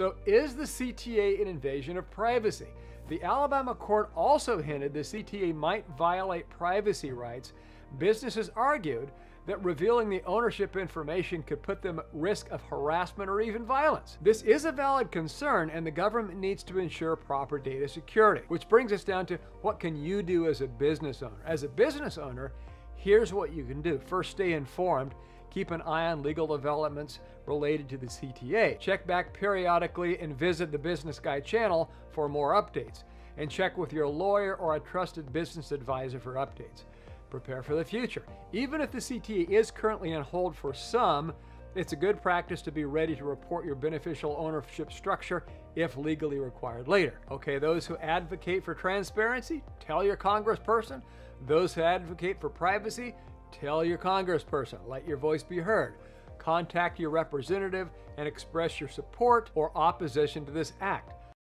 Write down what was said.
So, is the CTA an invasion of privacy? The Alabama court also hinted the CTA might violate privacy rights. Businesses argued that revealing the ownership information could put them at risk of harassment or even violence. This is a valid concern, and the government needs to ensure proper data security. Which brings us down to what can you do as a business owner? As a business owner, here's what you can do. First, stay informed. Keep an eye on legal developments related to the CTA. Check back periodically and visit the Business Guy channel for more updates. And check with your lawyer or a trusted business advisor for updates. Prepare for the future. Even if the CTA is currently on hold for some, it's a good practice to be ready to report your beneficial ownership structure if legally required later. Okay, those who advocate for transparency, tell your congressperson. Those who advocate for privacy, tell your congressperson. Let your voice be heard. Contact your representative and express your support or opposition to this act.